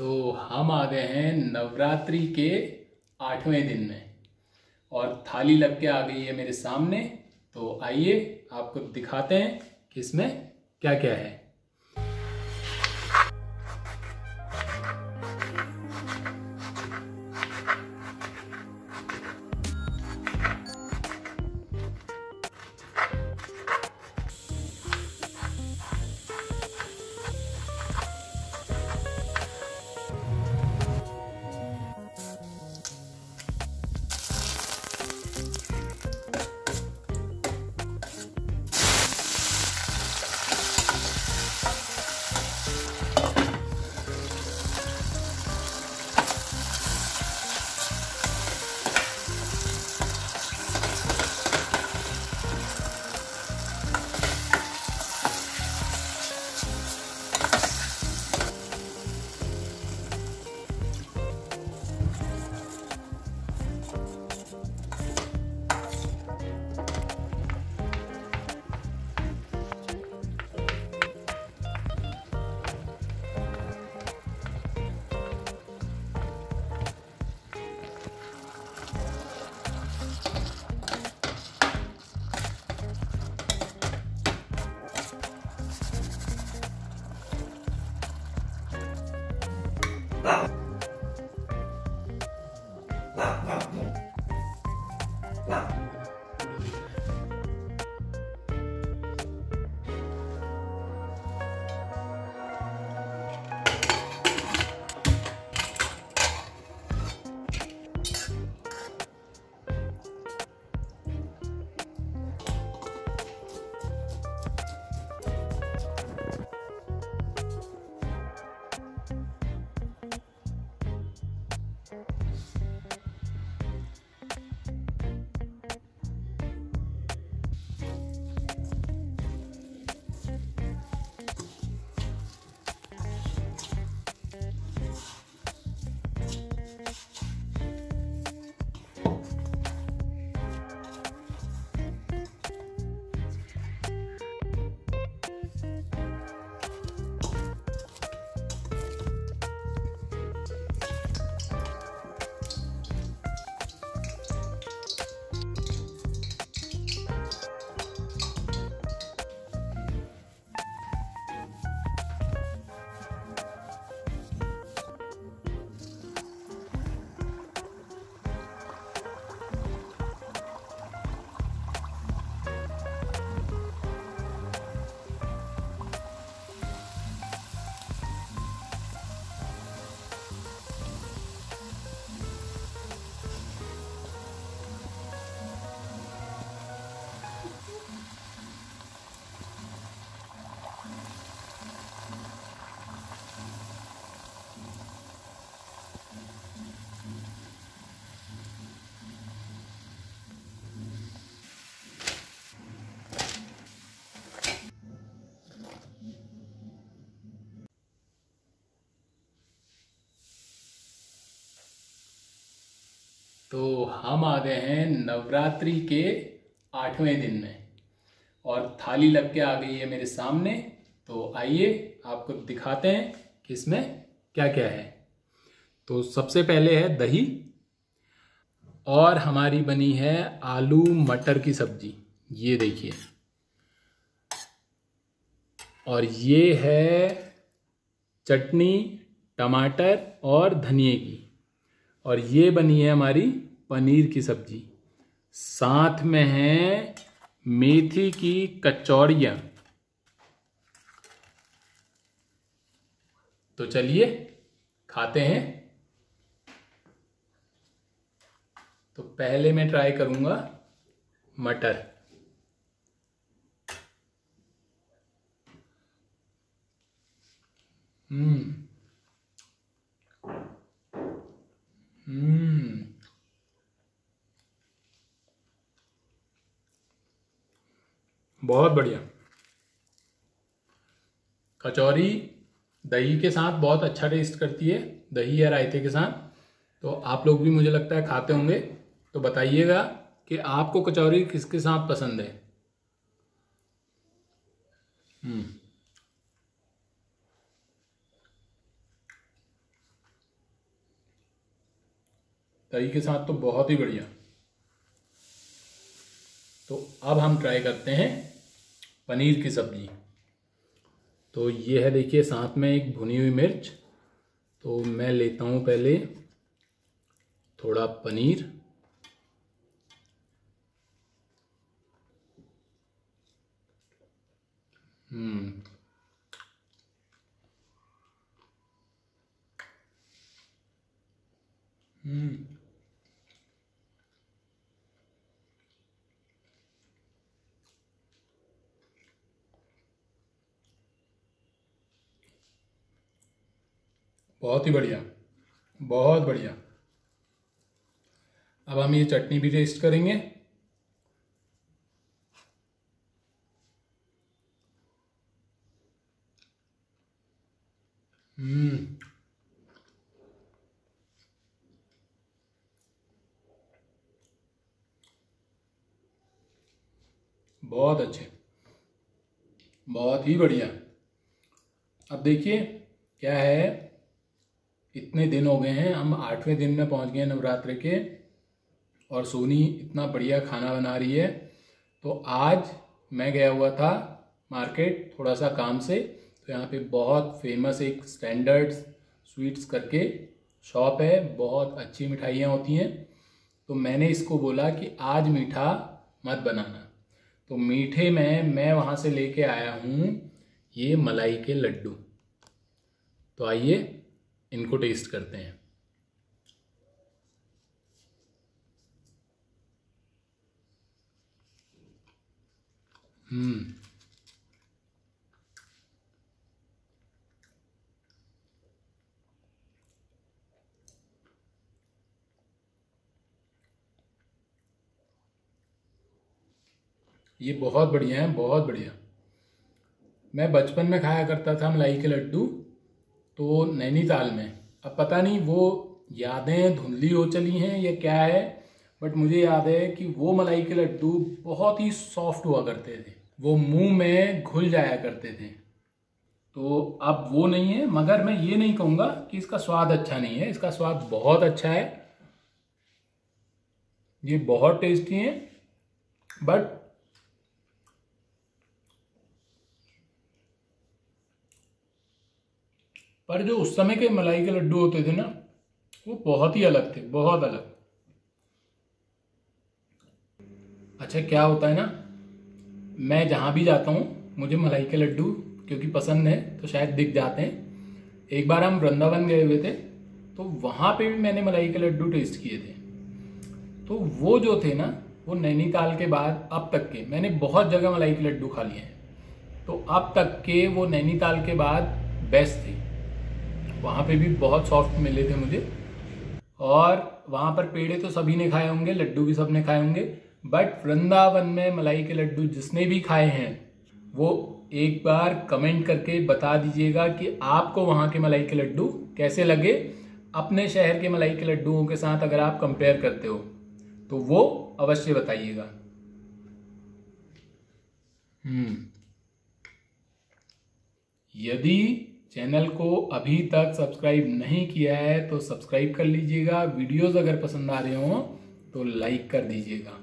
तो हम आ गए हैं नवरात्रि के आठवें दिन में। और थाली लग के आ गई है मेरे सामने। तो आइए आपको दिखाते हैं कि इसमें क्या क्या है। तो हम आ गए हैं नवरात्रि के आठवें दिन में। और थाली लग के आ गई है मेरे सामने। तो आइए आपको दिखाते हैं कि इसमें क्या क्या है। तो सबसे पहले है दही और हमारी बनी है आलू मटर की सब्ज़ी। ये देखिए। और ये है चटनी, टमाटर और धनिए की। और ये बनी है हमारी पनीर की सब्ज़ी। साथ में है मेथी की कचौड़ियाँ। तो चलिए खाते हैं। तो पहले मैं ट्राई करूँगा मटर। हम्म हम्म बहुत बढ़िया। कचौरी दही के साथ बहुत अच्छा टेस्ट करती है, दही या रायते के साथ। तो आप लोग भी मुझे लगता है खाते होंगे। तो बताइएगा कि आपको कचौरी किसके साथ पसंद है? हम्म। दही के साथ तो बहुत ही बढ़िया। तो अब हम ट्राई करते हैं। पनीर की सब्ज़ी। तो ये है देखिए, साथ में एक भुनी हुई मिर्च। तो मैं लेता हूँ पहले थोड़ा पनीर। हम्म। हम्म। बहुत ही बढ़िया, बहुत बढ़िया। अब हम ये चटनी भी टेस्ट करेंगे। हम्म। बहुत अच्छे, बहुत ही बढ़िया। अब देखिए क्या है इतने दिन हो गए हैं, हम आठवें दिन में पहुँच गए नवरात्र के और सोनी इतना बढ़िया खाना बना रही है। तो आज मैं गया हुआ था मार्केट थोड़ा सा काम से तो यहाँ पे बहुत फ़ेमस एक स्टैंडर्ड स्वीट्स करके शॉप है, बहुत अच्छी मिठाइयाँ होती हैं। तो मैंने इसको बोला कि आज मीठा मत बनाना। तो मीठे में मैं वहाँ से लेके आया हूँ ये मलाई के लड्डू। तो आइए इनको टेस्ट करते हैं। हम्म। ये बहुत बढ़िया है, बहुत बढ़िया। मैं बचपन में खाया करता था, मलाई के लड्डू। तो नैनीताल में। अब पता नहीं वो यादें धुंधली हो चली हैं या क्या है बट मुझे याद है कि वो मलाई के लड्डू बहुत ही सॉफ्ट हुआ करते थे। वो मुँह में घुल जाया करते थे। तो अब वो नहीं है, मगर मैं ये नहीं कहूँगा कि इसका स्वाद अच्छा नहीं है। इसका स्वाद बहुत अच्छा है। ये बहुत टेस्टी है बट पर जो उस समय के मलाई के लड्डू होते थे ना, वो बहुत ही अलग थे, बहुत अलग। अच्छा क्या होता है ना, मैं जहाँ भी जाता हूँ, मुझे मलाई के लड्डू क्योंकि पसंद है तो शायद दिख जाते हैं। एक बार हम वृंदावन गए हुए थे तो वहाँ पे भी मैंने मलाई के लड्डू टेस्ट किए थे। तो वो जो थे ना, वो नैनीताल के बाद, अब तक के, मैंने बहुत जगह मलाई के लड्डू खा लिए हैं। तो अब तक के वो नैनीताल के बाद बेस्ट थे। वहाँ पे भी बहुत सॉफ्ट मिले थे मुझे। और वहाँ पर पेड़े तो सभी ने खाए होंगे, लड्डू भी सबने खाए होंगे बट वृंदावन में मलाई के लड्डू जिसने भी खाए हैं, वो एक बार कमेंट करके बता दीजिएगा कि आपको वहाँ के मलाई के लड्डू कैसे लगे, अपने शहर के मलाई के लड्डुओं के साथ अगर आप कंपेयर करते हो तो वो अवश्य बताइएगा। हम्म। यदि चैनल को अभी तक सब्सक्राइब नहीं किया है तो सब्सक्राइब कर लीजिएगा। वीडियोस अगर पसंद आ रहे हो तो लाइक कर दीजिएगा।